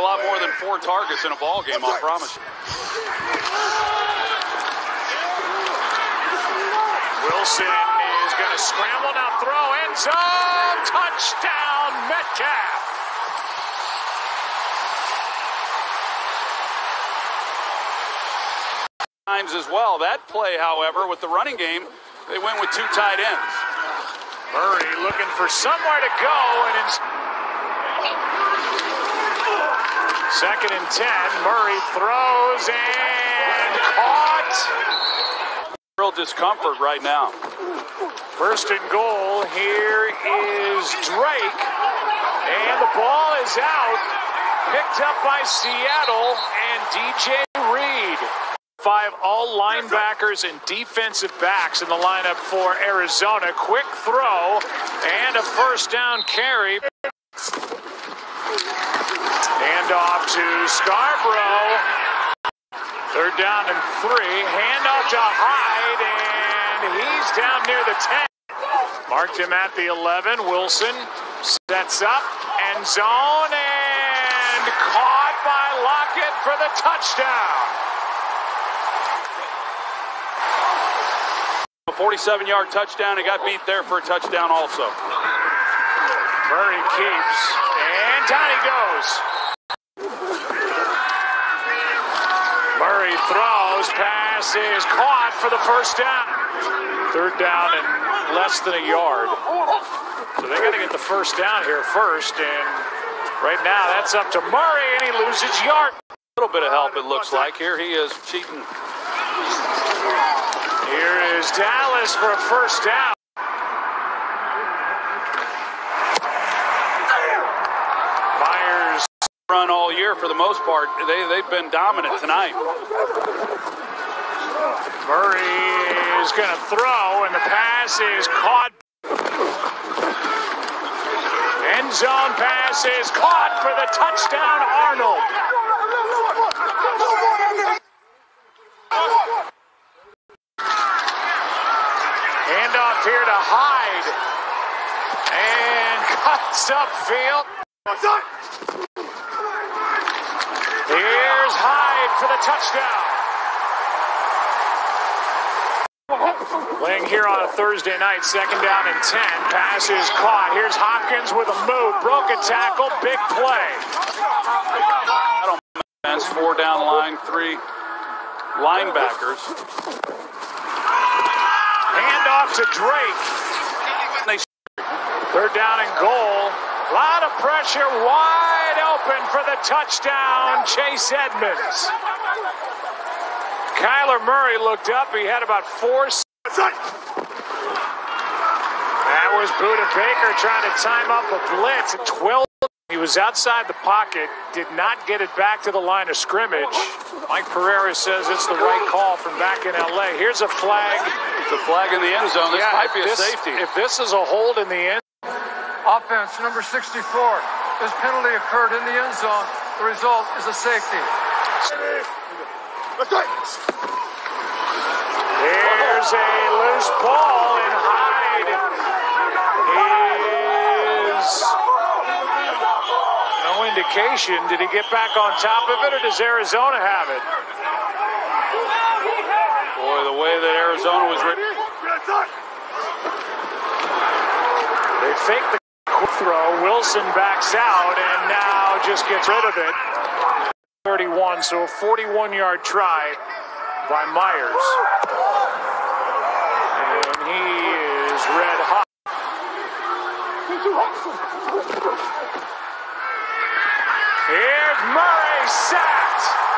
a lot more than four targets in a ball game, I promise you. Wilson is going to scramble now, throw end zone, touchdown, Metcalf. Times as well. That play, however, with the running game, they went with two tight ends. Murray looking for somewhere to go, and in second and ten, Murray throws and caught. Real discomfort right now. First and goal. Here is Drake, and the ball is out, picked up by Seattle and DJ Reed. Five all linebackers and defensive backs in the lineup for Arizona. Quick throw and a first down carry. Hand off to Scarbrough. Third down and three. Hand off to Hyde, and he's down near the 10. Marked him at the 11. Wilson sets up, and zone, and caught by Lockett for the touchdown. A 47 yard touchdown. He got beat there for a touchdown also. Murray keeps, and he goes. Murray throws, pass is caught for the first down. Third down and less than a yard. So they got to get the first down here first, and right now that's up to Murray, and he loses yard. A little bit of help, it looks like. Here he is cheating. Here is Dallas for a first down. Myers Run all year for the most part. They, they've been dominant tonight. Murray is going to throw, and the pass is caught. End zone pass is caught for the touchdown, Arnold. Handoff here to Hyde. And cuts upfield. Here's Hyde for the touchdown. Playing here on a Thursday night, second down and 10. Pass is caught. Here's Hopkins with a move. Broke a tackle. Big play. Defense, four down line, three linebackers. Handoff to Drake. They Third down and goal. A lot of pressure. Wide open for the touchdown. Chase Edmonds. Kyler Murray looked up. He had about four. That was Budda Baker trying to time up a blitz at 12. He was outside the pocket, did not get it back to the line of scrimmage. Mike Pereira says it's the right call from back in LA. Here's a flag. the flag in the end zone. This Yeah, might be a this- safety. If this is a hold in the end, Offense, number 64. This penalty occurred in the end zone. The result is a safety. There's a loose ball, and Hyde is no indication. Did he get back on top of it, or does Arizona have it? Boy, the way that Arizona was. Re- They fake the quick throw. Wilson backs out and now just gets rid of it. 31, so a 41 yard try by Myers. And he is red hot. Here's Murray sacked.